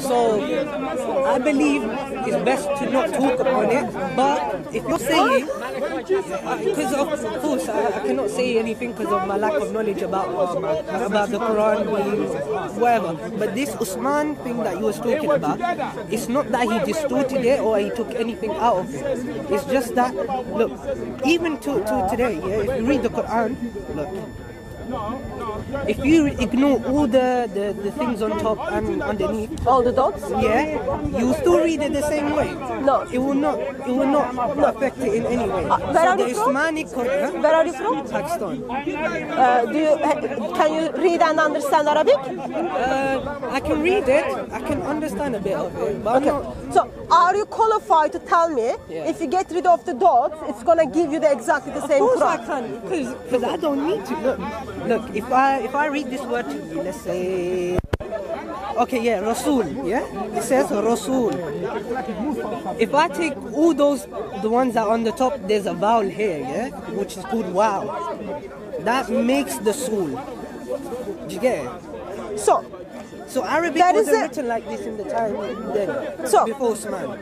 So I believe it's best to not talk upon it. But if you're saying, because of course I, I cannot say anything because of my lack of knowledge about um, about the Quran whatever. But this Usman thing that you was talking about, it's not that he distorted it or he took anything out of it. It's just that look, even to, to today, yeah, if you read the Quran, look. If you ignore all the, the, the things on top and underneath, All the dots? yeah, you still read it the same way. No. It will not it will not affect it in any way. Uh, where so are you from? Islamic Where are you from? Pakistan. Uh, do you, can you read and understand Arabic? Uh, I can read it, I can understand a bit of it, Okay. not So, are you qualified to tell me Yeah. if you get rid of the dots, it's gonna give you the exactly the Of same course I can, because I don't need to. Look, look. If I if I read this word to you, let's say, okay, yeah, Rasul, yeah, it says Rasul. If I take all those, the ones that are on the top, there's a vowel here, yeah, which is called wow. That makes the soul. Do you get it? So, So Arabic That is wasn't written like this in the time then, So- before Usman.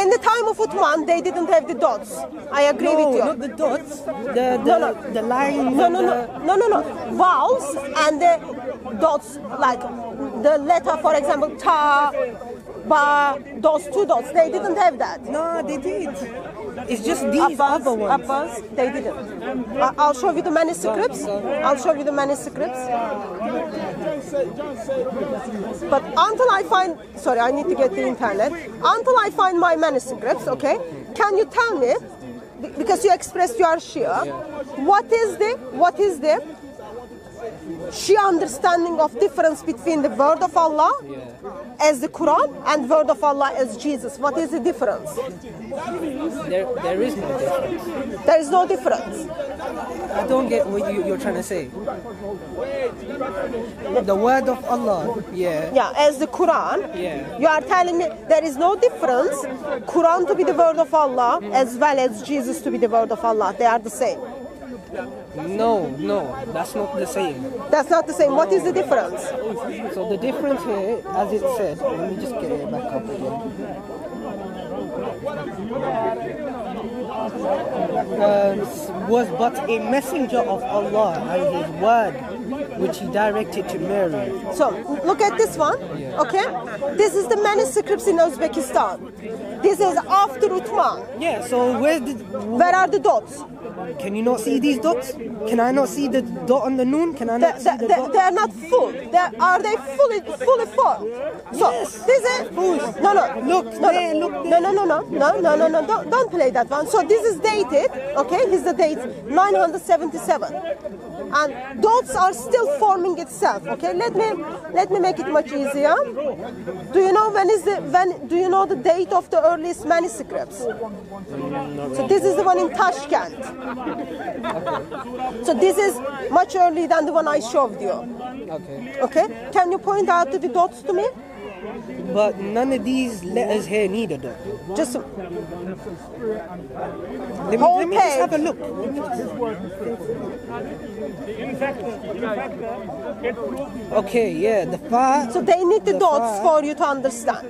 in the time of Uthman, they didn't have the dots. I agree No, with you. not the dots, the the, No, no. the lines. No, no, the, no, no, no, no. Vowels and the dots, like the letter, for example, ta, ba, those two dots. They didn't have that. No, they did. It's just these Abbas, other ones. Abbas, they didn't. I'll show you the manuscripts. I'll show you the manuscripts. But until I find, sorry, I need to get the internet. Until I find my manuscripts, okay? Can you tell me, because you expressed you are Shia, what is the, what is the Shia understanding of difference between the word of Allah as the Quran and word of Allah as Jesus? What is the difference? There, there is no difference. There is no difference. I don't get what you, you're trying to say. The word of Allah, yeah. Yeah, as the Quran. Yeah. You are telling me there is no difference. Quran to be the word of Allah as well as Jesus to be the word of Allah. They are the same. No, no, that's not the same. That's not the same. What is the difference? So the difference here, as it said, let me just get it back up again. Um, was but a messenger of Allah and His word, which He directed to Mary. So look at this one. Okay, this is the manuscripts in Uzbekistan. This is after Uthman. Yeah. So where did? Where are the dots? Can you not see these dots? Can I not see the dot on the noon? Can I not see they, the dot? they are not full. They, are they fully fully formed? So Yes. this is no no Look no, there, no, look no no no no no no no no don't, don't play that one. So this is dated. Okay, here's the date 977, and dots are still forming itself. Okay, let me let me make it much easier. Do you know when is the when? Do you know the date of the earliest manuscripts? So this is the one in Tashkent. So this is much earlier than the one I showed you. Okay. Okay? Can you point out the dots to me? But none of these letters here need a dot. Just Let me, let me just have a look. Okay, yeah, the far. so they need the The dots for you to understand.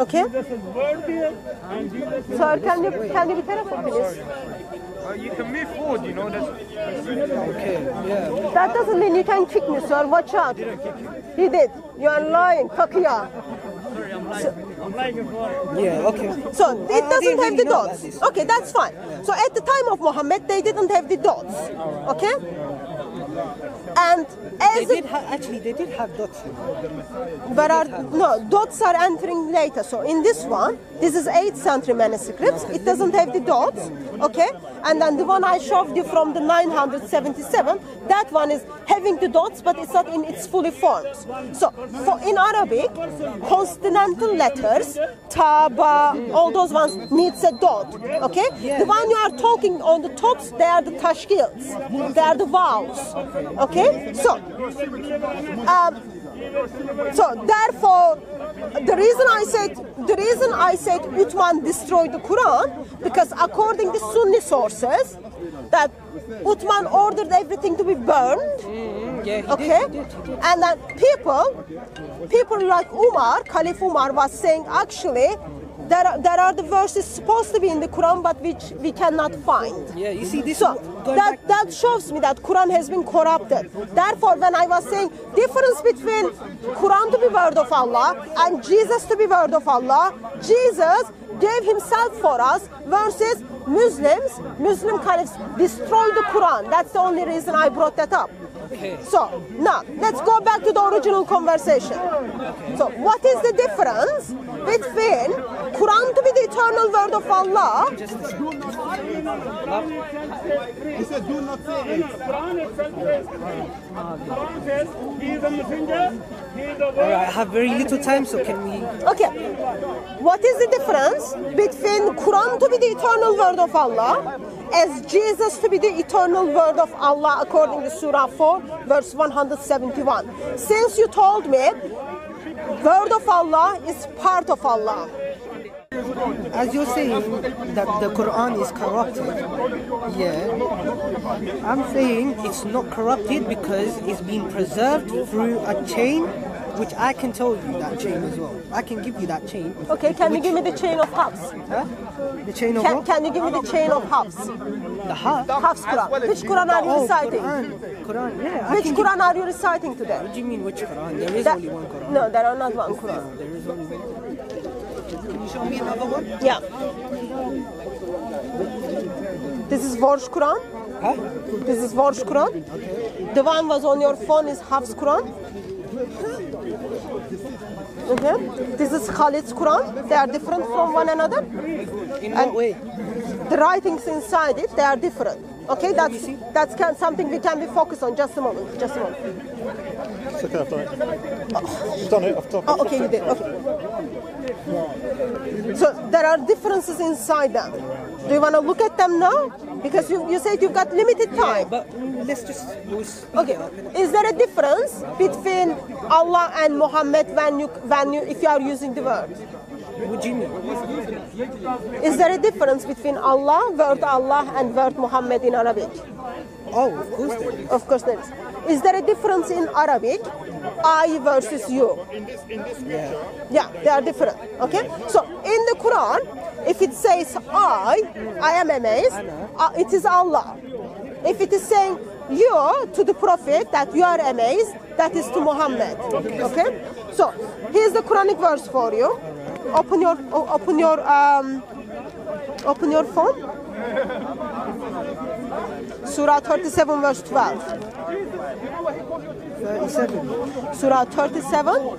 Okay? Sir, can you can you be careful, please? Uh, you can move forward, you know. That's, Okay, yeah. That doesn't mean you can kick me, sir. Watch out. He did. You are lying, Kakia. Sorry, I'm lying. So, I'm lying yeah, okay. So it doesn't have the dots. Okay, that's fine. So at the time of Muhammad, they didn't have the dots. Okay? And They did ha- actually they did have dots. But are no dots are entering later. So in this one, this is 8th century manuscripts. It doesn't have the dots, okay? And then the one I showed you from the 977, that one is having the dots, but it's not in its fully formed. So for in Arabic, consonantal letters, ta, ba, all those ones needs a dot, okay? The one you are talking on the tops, they are the tashkils, they are the vowels, okay? So. Um, so therefore, the reason I said the reason I said Uthman destroyed the Quran because according to Sunni sources, that Uthman ordered everything to be burned, did, okay? he did, he did. And then people, people like Umar, Caliph Umar was saying actually there are, there are the verses supposed to be in the Quran but which we cannot find. Yeah, you see this. So that that shows me that Quran has been corrupted. Therefore, when I was saying difference between Quran to be word of Allah and Jesus to be word of Allah, Jesus gave himself for us versus Muslims, Muslim caliphs destroy the Quran. That's the only reason I brought that up. Okay. So now let's go back to the original conversation. So what is the difference between Quran to be the eternal word of Allah He said, do not say it. Quran itself says, Quran says, he is a messenger, he is the word. I have very little time, so can we? Okay. What is the difference between Quran to be the eternal word of Allah as Jesus to be the eternal word of Allah according to Surah 4 verse 171? Since you told me word of Allah is part of Allah. As you're saying that the Quran is corrupted, yeah, I'm saying it's not corrupted because it's been preserved through a chain, which I can tell you that chain as well. I can give you that chain. Okay, can you give me the chain of Hafs? Huh? The chain of Can, what? can you give me the chain of Hafs? The heart. Hafs Quran. Which Quran are you Oh, reciting? Quran. Quran. Yeah. I Which can Quran are you reciting today? What do you mean which Quran? There is That- only one Quran. no, there are not one Quran. There is only one. Can you show me another one? Yeah. This is Warsh Quran. Huh? This is Warsh Quran. The one was on your phone is Hafs Quran. Okay. This is Khalid's Quran. They are different from one another. In And- what way? The writings inside it, they are different. Okay, that's that's can, something we can be focused on. Just a moment. Just a moment. It's okay, I've done it. I've done it, I've done it. Oh, okay, you did. Okay. So there are differences inside them. Do you want to look at them now? Because you, you said you've got limited Yeah, time. but mm, let's just we'll Okay. it up, innit? Is there a difference between Allah and Muhammad when you when you if you are using the word? What do you mean? Is there a difference between Allah, word Allah, and word Muhammad in Arabic? Oh, of course there is. Of course there is. Is there a difference in Arabic? I versus you. Yeah. Yeah, they are different. Okay? So in the Quran, if it says I, I am amazed, uh, it is Allah. If it is saying you to the Prophet that you are amazed, that is to Muhammad. Okay? So here's the Quranic verse for you. Open your open your um, open your phone. Surah 37 verse 12. 37. Surah 37,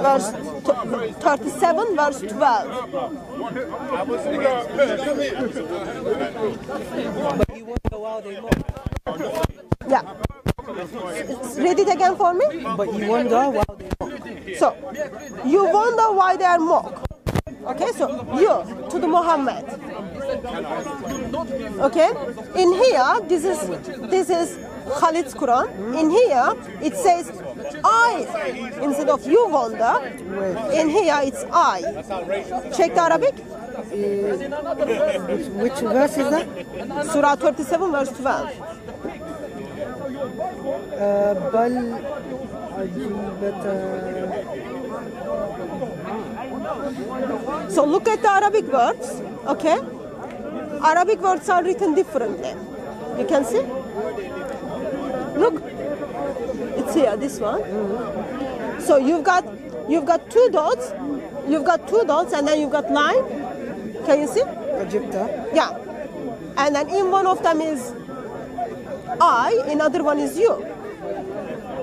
verse 37, verse 12. But you wonder why they mock. Yeah. Read it again for me. But you wonder why they mock. So, you wonder why they are mock. Okay, so you to the Muhammad. Okay, in here this is this is Khalid's Quran. In here it says I instead of you wonder. In here it's I. Check the Arabic. Which, which verse is that? Surah 37 verse 12. Uh, بل عجيبة So look at the Arabic words, okay? Arabic words are written differently. You can see? Look, it's here, this one. So you've got you've got two dots, you've got two dots, and then you've got line. Can you see? Egypta. Yeah. And then in one of them is I, another one is you.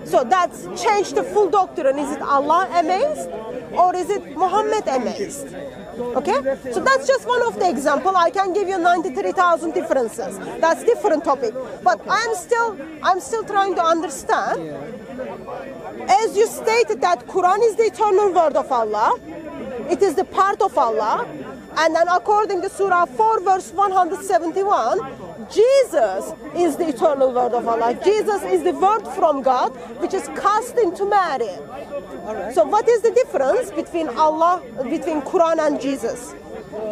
So that's changed the full doctrine. Is it Allah amazed or is it Muhammad amazed? Okay? So that's just one of the example. I can give you 93,000 differences. That's different topic. But I'm still I'm still trying to understand. As you stated that Quran is the eternal word of Allah, it is the part of Allah. And then according to Surah 4 verse 171, Jesus is the eternal word of Allah. Jesus is the word from God which is cast into Mary. So what is the difference between Allah, between Quran and Jesus?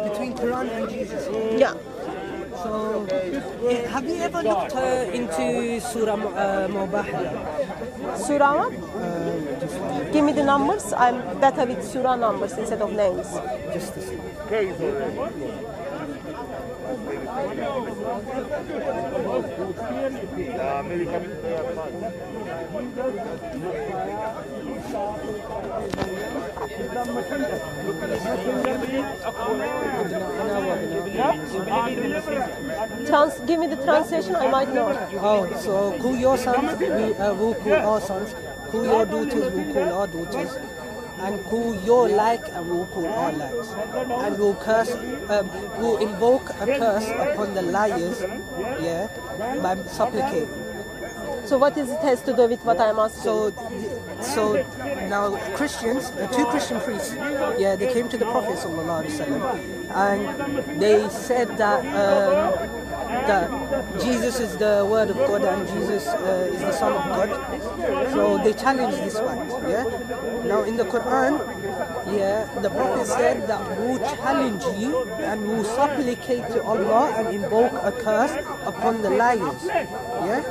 Between Quran and Jesus. Yeah. So, eh, have you ever looked uh, into Surah uh, Mubahala? Surah what? Give me the numbers. I'm better with surah numbers instead of names. Just a second. Trans- give me the translation. I might know. Oh, so call your sons, we uh, call our sons. Call your daughters, we'll call our daughters. And call your like, and we'll call our likes. And we'll curse, um, we'll invoke a curse upon the liars, yeah, by supplicating. So what is it has to do with what I'm asking? So, so now Christians, uh, two Christian priests, yeah, they came to the Prophet alaihi and they said that um, that Jesus is the Word of God and Jesus uh, is the Son of God. So they challenged this fact, yeah. Now in the Quran, yeah, the Prophet said that we'll challenge you and we'll supplicate to Allah and invoke a curse upon the liars, yeah.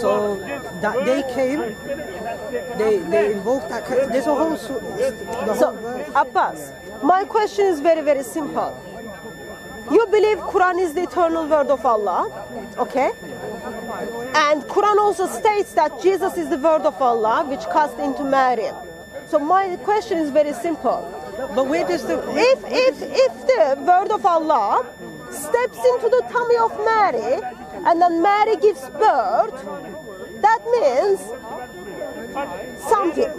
So that they came, they they invoked that. There's a whole the whole So, verse. Abbas, my question is very, very simple. You believe Quran is the eternal word of Allah, okay? And Quran also states that Jesus is the word of Allah, which cast into Mary. So my question is very simple. But where does the If if if the word of Allah steps into the tummy of Mary, and then Mary gives birth, that means something.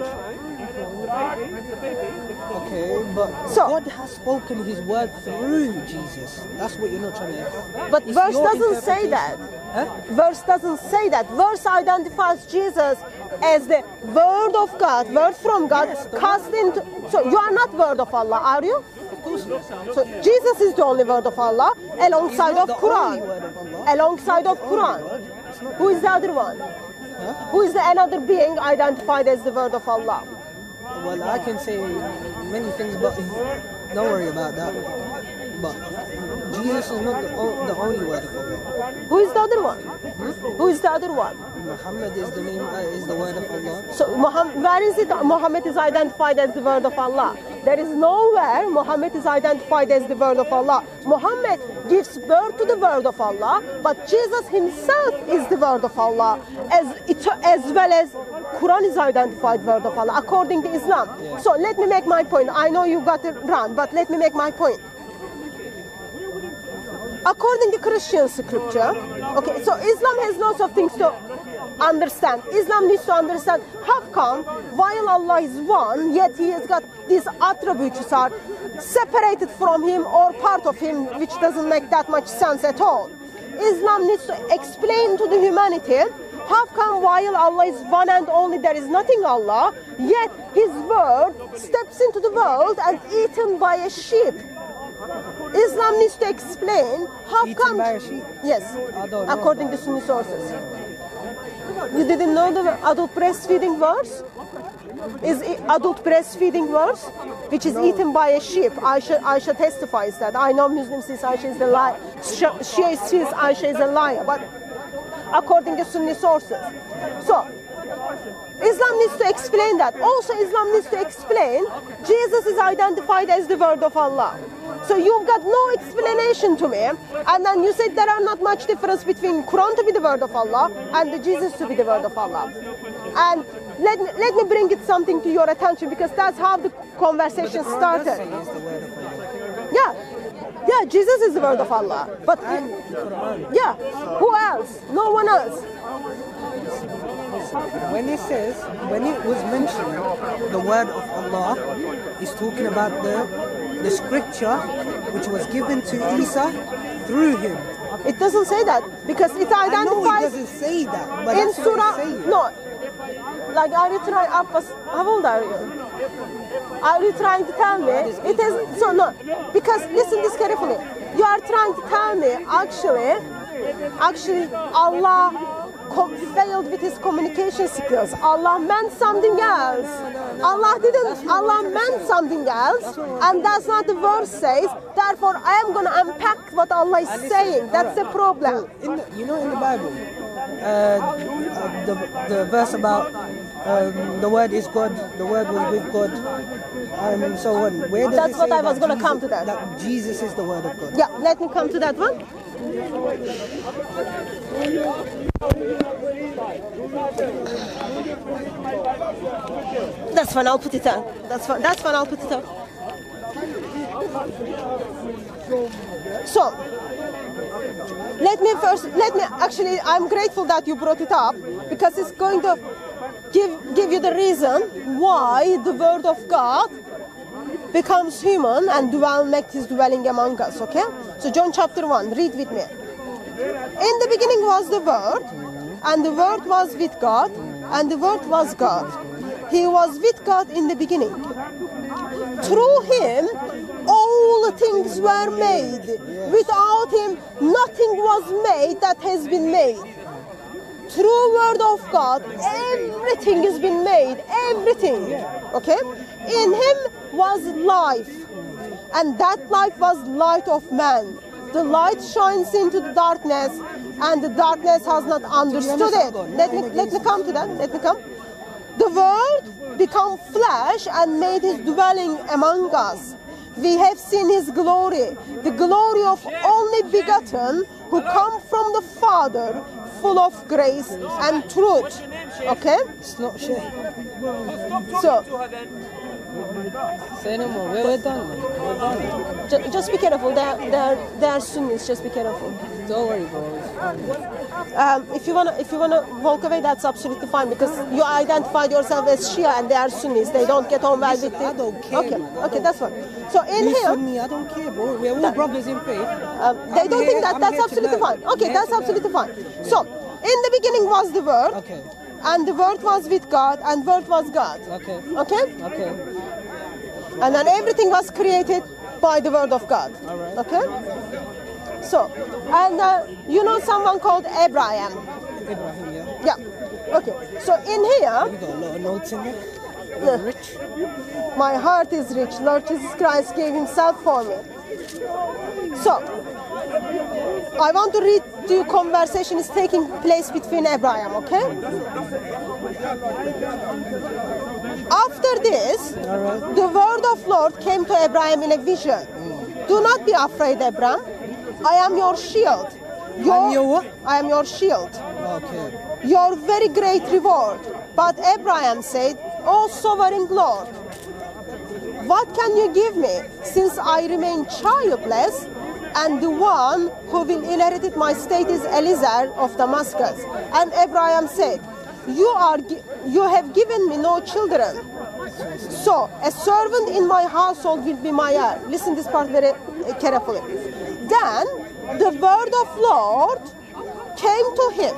Okay, but So- God has spoken His word through Jesus. That's what you're not trying to. But It's verse doesn't say that. Huh? Verse doesn't say that. Verse identifies Jesus as the word of God, word from God, Yes, cast into. So you are not word of Allah, are you? Of course not. So Jesus is the only word of Allah alongside of not the only Quran. Word of Allah. Alongside of Quran. Who is the other one? Who is the another being identified as the word of Allah? Well, I can say many things, but don't worry about that. But Jesus is not the, the only word of Allah. Who is the other one? Hmm? Who is the other one? Muhammad is the name, uh, is the word of Allah. So Muhammad, where is it Muhammad is identified as the word of Allah? There is nowhere Muhammad is identified as the word of Allah. Muhammad gives birth to the word of Allah, but Jesus himself is the word of Allah, as, it, as well as Quran is identified word of Allah according to Islam. So let me make my point. I know you got it wrong, but let me make my point. According to Christian scripture, okay, so Islam has lots of things to understand. Islam needs to understand how come while Allah is one, yet He has got these attributes which are separated from Him or part of Him, which doesn't make that much sense at all. Islam needs to explain to the humanity how come while Allah is one and only there is nothing Allah, yet His word steps into the world and eaten by a sheep. Islam needs to explain how Eaten come. by a sheep? Yes, according to Sunni sources. You didn't know the adult breastfeeding verse? Is adult breastfeeding verse, which is eaten by a sheep. Aisha, Aisha testifies that. I know Muslims says Aisha is lie. She, she says Aisha is a liar, but according to Sunni sources. So, Islam needs to explain that. Also, Islam needs to explain Jesus is identified as the word of Allah. So you've got no explanation to me, and then you said there are not much difference between Quran to be the word of Allah and the Jesus to be the word of Allah. And let me, let me bring it something to your attention because that's how the conversation Quran does started. say it's the Allah. Yeah, yeah, Jesus is the word of Allah. But And the Quran. yeah, who else? No one else. When he says, when it was mentioned, the word of Allah is talking about the the scripture which was given to Isa through him. It doesn't say that because it I know it doesn't say that, but in Surah. No, like are you trying? Abbas, how old are you? Are you trying to tell me it is so? No, because listen this carefully. You are trying to tell me actually, actually Allah failed with his communication skills. Allah meant something else. Allah didn't. Allah meant something else, and that's not the verse says. Therefore, I am going to unpack what Allah is saying. That's the problem. In the, you know, in the Bible, uh, uh, the, the verse about um, the word is God, the word was with God, and so on. Where does That's what I was gonna come to that. That Jesus is the word of God. Yeah, let me come to that one. That's fine. I'll put it on. That's fine. That's fine. I'll put it on. So, let me first. Let me actually. I'm grateful that you brought it up because it's going to give give you the reason why the word of God becomes human and dwell make his dwelling among us. Okay. So John chapter one. Read with me. In the beginning was the Word, and the Word was with God, and the Word was God. He was with God in the beginning. Through him, all things were made. Without him, nothing was made that has been made. Through the word of God, everything has been made. Everything. Okay? In him was life, and that life was light of man. The light shines into the darkness, and the darkness has not understood it. Let me let me come to that. Let me come. The Word became flesh and made his dwelling among us. We have seen his glory, the glory of only begotten who come from the Father, full of grace and truth. Okay? It's not shit. So Say no more. We're, we're done, man. We're done. ju- just be careful. They're, they're, they're Sunnis, just be careful. Don't worry, fine. Um, if you wanna if you wanna walk away, that's absolutely fine because you identified yourself as Shia and they are Sunnis. They don't get on well with Listen, I don't care, Okay, man. Okay, that's fine. So in here, Sunni, I don't care, bro. We're all brothers in faith. um, they I'm don't here- think that I'm that's absolutely fine. Okay, that's absolutely fine. So in the beginning was the Word, Okay. and the Word was with God, and Word was God. Okay. Okay, Okay. And then everything was created by the Word of God. Right. Okay. So, and uh, you know someone called Abraham. Ibrahim, yeah. Yeah. Okay. So in here. You got a lot of notes in there. Yeah. Rich. My heart is rich. Lord Jesus Christ gave himself for me. So, I want to read to you conversation is taking place between Abraham, okay? After this, the word of Lord came to Abraham in a vision. Do not be afraid, Abraham. I am your shield. Your, your? I am your shield Okay. your very great reward. But Abraham said, O sovereign Lord, what can you give me since I remain childless and the one who will inherit my state is Eliezer of Damascus? And Abraham said, you, are, you have given me no children. So a servant in my household will be my heir. Listen this part very uh, carefully. Then the word of Lord came to him.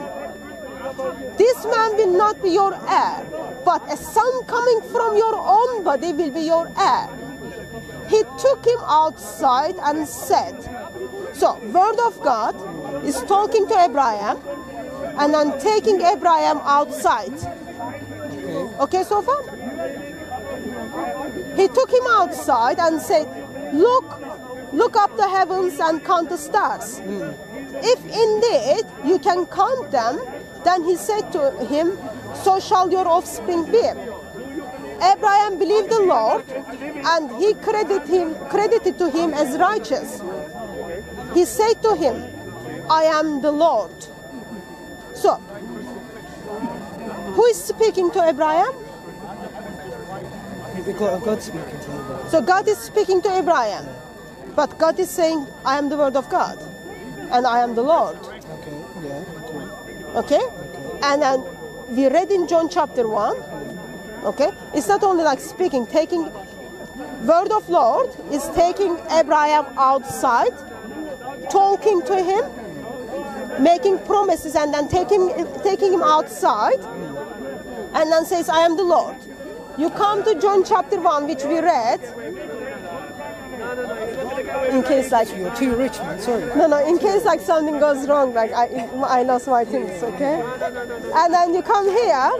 This man will not be your heir, but a son coming from your own body will be your heir. He took him outside and said, So, word of God is talking to Abraham and then taking Abraham outside. Okay, so far? He took him outside and said, Look, look up the heavens and count the stars. If indeed you can count them, then he said to him, So shall your offspring be. Abraham believed the Lord, and he credited him credited to him as righteous. He said to him, I am the Lord. So, who is speaking to Abraham? God speaking to you. So God is speaking to Abraham, but God is saying, I am the word of God, and I am the Lord. Okay. Yeah. Okay. Okay? And then we read in John chapter 1, okay? It's not only like speaking, taking, word of Lord is taking Abraham outside, talking to him, making promises, and then taking, taking him outside, and then says, I am the Lord. You come to John chapter 1, which we read, In case like You're too rich, man. Sorry. no, no. In case like something goes wrong, like I, I lost my things, okay? And then you come here,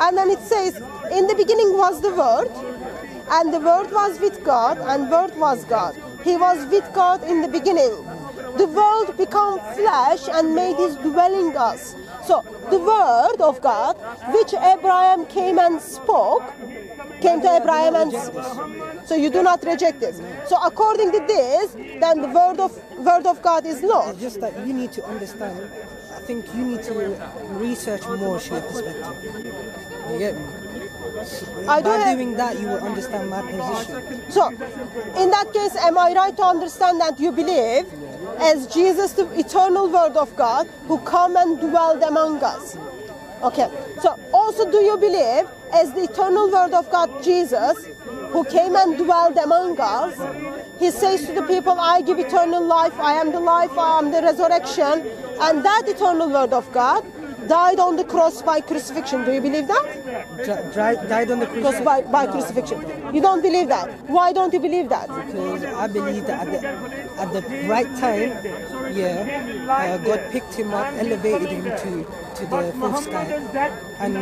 and then it says, "In the beginning was the Word, and the Word was with God, and Word was God. He was with God in the beginning. The world became flesh and made His dwelling us." So the Word of God, which Abraham came and spoke, came to Abraham and so you do not reject this. So according to this, then the word of word of God is not. It's just that you need to understand. I think you need to research more Shia perspective. You get me? I By don't have- doing that, you will understand my position. So in that case, am I right to understand that you believe as Jesus, the eternal word of God, who come and dwelled among us? Okay. So also do you believe as the eternal word of God, Jesus, who came and dwelled among us, he says to the people, I give eternal life, I am the life, I am the resurrection, and that eternal word of God died on the cross by crucifixion. Do you believe that? Dri- died on the cross by, by No, crucifixion. You don't believe that. Why don't you believe that? Because I believe that at the, at the right time, yeah, uh, God picked him up, elevated him to, to the fourth sky, and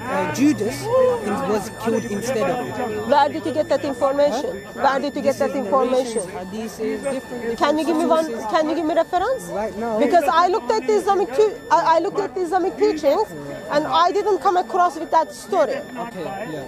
uh, Judas was killed instead of him. Where did you get that information? Where did you get that information? Is different. Can you give me one? Can you give me reference? Right now. Because I looked at the Islamic, I looked at the Islamic teachings, and I didn't come across with that story. Okay, yeah.